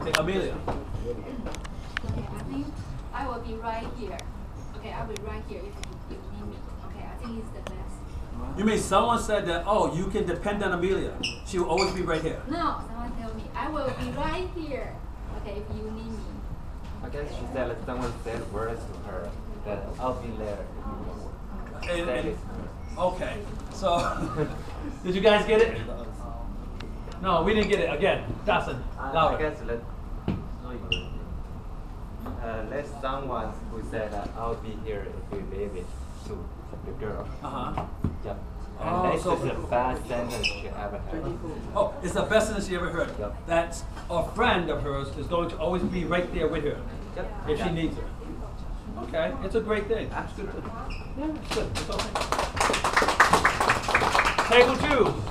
Okay, Amelia. Okay, I think I will be right here. Okay, I will be right here if you, you need me. Okay, I think it's the best. You mean someone said that, oh, you can depend on Amelia. She will always be right here. No, someone tell me I will be right here. Okay, if you need me. I guess she said that someone said words to her that I'll be there if you want. And- and- okay, so, did you guys get it? No, we didn't get it. Again, Dawson, I louder. guess let uh, let someone who said that I'll be here if you leave it to the girl. Uh-huh. Yep. Oh, this so- is the best sentence she ever heard. Oh, it's the best sentence she ever heard. Yep. That a friend of hers is going to always be right there with her Yep. if she needs her. Okay, it's a great thing. It's good. Yeah, it's good. It's okay. Table two.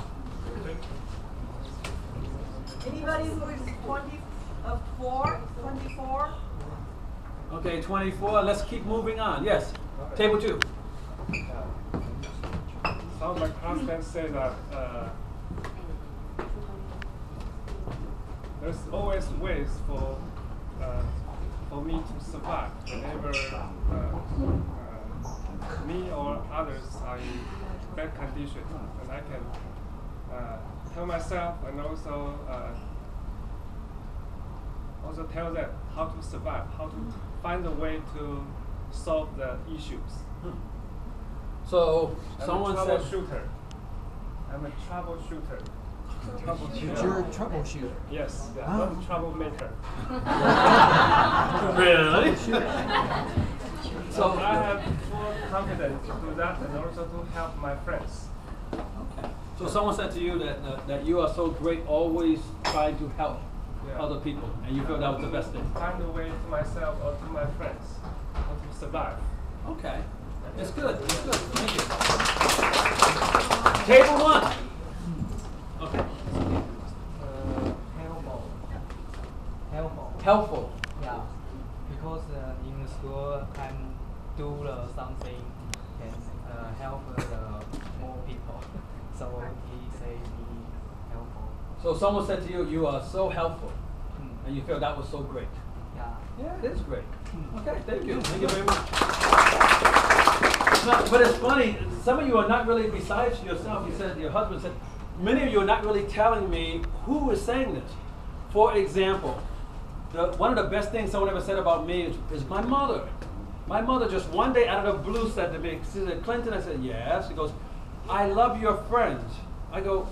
Anybody who is twenty, uh, four, twenty-four? Okay, 24. Let's keep moving on. Yes. Table two. Some of my classmates say that uh, there's always ways for uh, for me to survive whenever uh, uh, me or others are in bad condition, and I can uh, tell myself and also uh, also tell them how to survive, how to find a way to solve the issues. So I'm someone a said. troubleshooter. I'm a troubleshooter. You're a troubleshooter. Yes, yeah, Ah. not a troublemaker. Really? So I have full confidence to do that and also to help my friends. So someone said to you that, uh, that you are so great, always trying to help Yeah. other people, and you feel that was the best thing. Find a way to myself or to my friends how to survive. Okay. It's good. It's good. Thank you. Table one. Okay. uh, helpful. Helpful. Helpful. Yeah. Because uh, in the school, I'm do uh, something can uh, help the more people. so he say me helpful. So someone said to you, you are so helpful, Mm. and you feel that was so great. Yeah. Yeah, it is great. Okay, thank you. Thank you very much. No, but it's funny, some of you are not really, besides yourself, you said, your husband said, many of you are not really telling me who is saying this. For example, the, one of the best things someone ever said about me is, is my mother. My mother just one day out of the blue said to me, she said, Clinton, I said, yes. She goes, I love your friends. I go,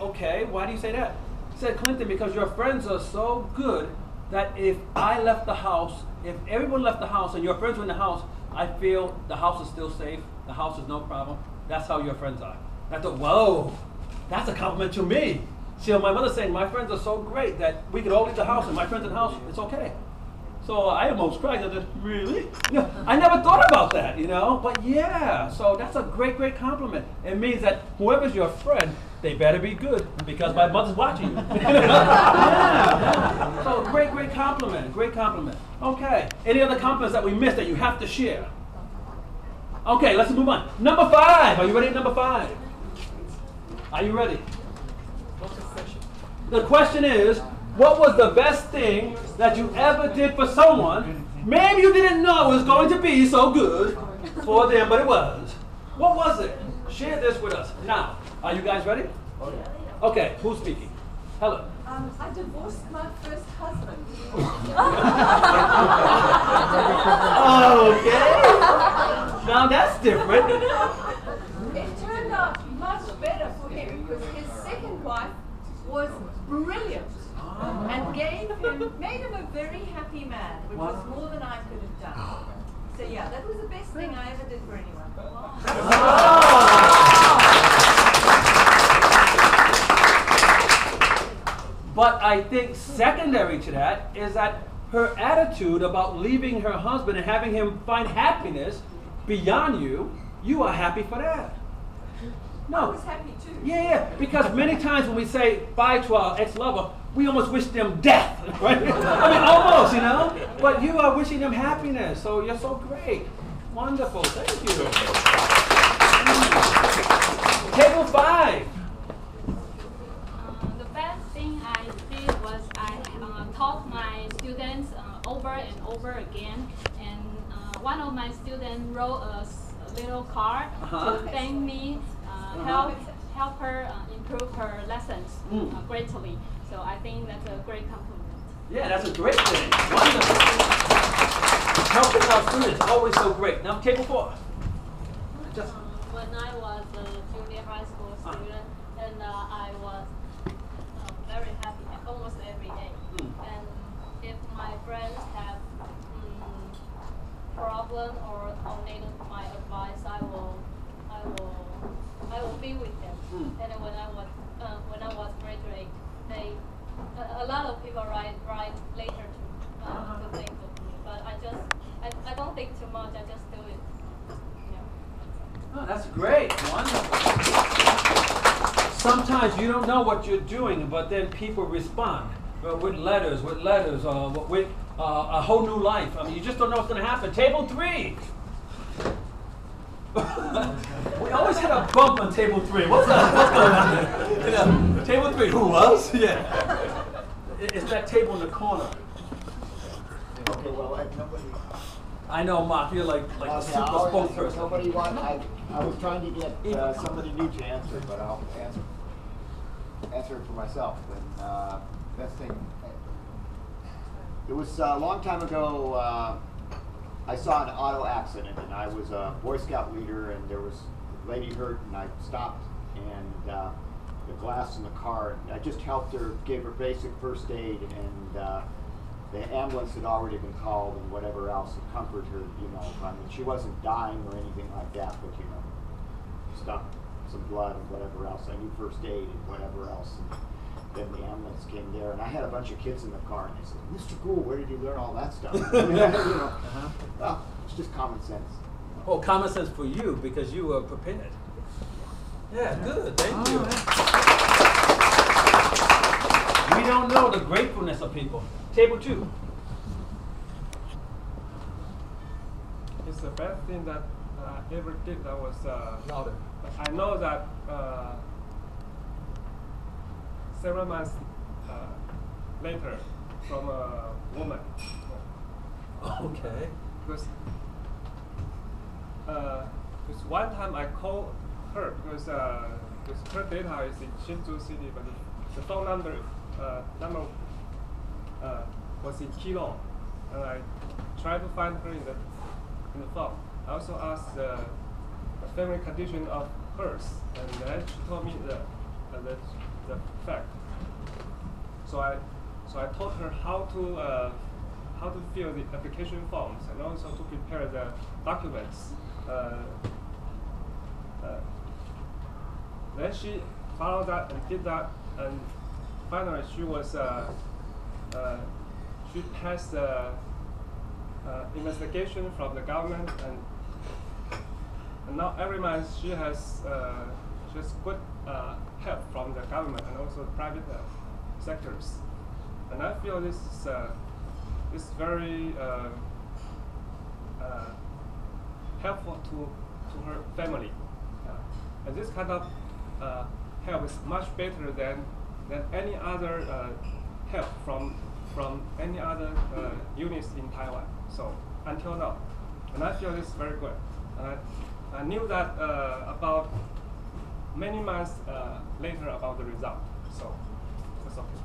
okay, why do you say that? She said, Clinton, because your friends are so good that if I left the house, if everyone left the house and your friends were in the house, I feel the house is still safe, the house is no problem. That's how your friends are. I thought, whoa, that's a compliment to me. See, my mother saying, my friends are so great that we could all leave the house and my friends in the house, it's okay. So I almost cried. I said, really? Know, I never thought about that, you know? But yeah, so that's a great, great compliment. It means that whoever's your friend, they better be good because my mother's watching you. yeah, yeah. So great, great compliment. Great compliment. Okay. Any other compliments that we missed that you have to share? Okay, let's move on. Number five. Are you ready? Number five. Are you ready? What's the question? The question is, what was the best thing that you ever did for someone? Maybe you didn't know it was going to be so good for them, but it was. What was it? Share this with us. Now, are you guys ready? Okay, who's speaking? Helen. Um, I divorced my first husband. Okay. Now that's different. It turned out much better for him because his second wife was brilliant and gave him, made him a very happy man, which was more than I could have done. So yeah, that was the best thing I ever did for anyone. But I think secondary to that is that her attitude about leaving her husband and having him find happiness beyond you, you are happy for that. No. I was happy too. Yeah, yeah, because many times when we say bye to our ex-lover, we almost wish them death, right? I mean, almost, you know? But you are wishing them happiness, so you're so great. Wonderful, thank you. Table five. Um, the best thing I did was I um, taught my students uh, over and over again. And uh, one of my students wrote a, little card Uh-huh. to thank me, uh, help help her uh, improve her lessons Mm. uh, greatly. So I think that's a great compliment. Yeah, that's a great thing. Wonderful. Helping our students always so great. Now, table four. Just Um, when I was a junior high school student, and uh, I was um, very happy almost every day. Mm. And if my friends have um, problem or, or need my advice, I will, I will, I will be with them. Mm. And when I was, uh, when I was graduate, they, a, a lot of people write, write later to, uh, to think of me, but I just, I, I don't think too much. I just do it. Yeah. Oh, that's great. Wonderful. Sometimes you don't know what you're doing, but then people respond with letters, with letters, uh, with uh, a whole new life. I mean, you just don't know what's going to happen. Table three. we always had a bump on table three. What's that? What's going on there? Yeah. Table three. Who was? Yeah. It's that table in the corner. Okay, well, if nobody. I know, Mark. You're like like the Okay, super I'll answer. spokesperson. Nobody want, I, I was trying to get, uh, somebody new to answer, but I'll answer, answer it for myself, and, uh, best thing. It was uh, a long time ago, uh, I saw an auto accident, and I was a Boy Scout leader, and there was a lady hurt, and I stopped, and, uh, the glass in the car, and I just helped her, gave her basic first aid, and, uh, the ambulance had already been called and whatever else to comfort her, you know. I mean, she wasn't dying or anything like that, but you know, stopped some blood and whatever else. I knew first aid and whatever else. And then the ambulance came there, and I had a bunch of kids in the car, and they said, "Mr. Gould, where did you learn all that stuff?" you know, well, it's just common sense. Oh, common sense for you because you were prepared. Yeah, good. Thank you. We don't know the gratefulness of people. Table two. It's the best thing that I ever did. That was uh, Louder. I know that uh, several months uh, later from a woman Okay. because uh, because one time I called her because uh, because her data is in Hsinchu City, but the, phone number uh, number uh, was in Keelung, and I tried to find her in the in the phone. I also asked the, the family condition of hers, and then she told me the uh, the, the fact. So I so I taught her how to uh, how to fill the application forms and also to prepare the documents. Uh, uh, then she followed that and did that, and finally she was uh, she passed the investigation from the government, and, and now every month she has uh, she has good uh, help from the government and also private sectors, and I feel this is this very uh, uh, helpful to to her family. Uh, and this kind of uh, help is much better than than any other uh, help from from any other uh, units in Taiwan. So until now, and I feel this is very good. And I, I knew that uh, about many months uh, later about the result. So that's okay.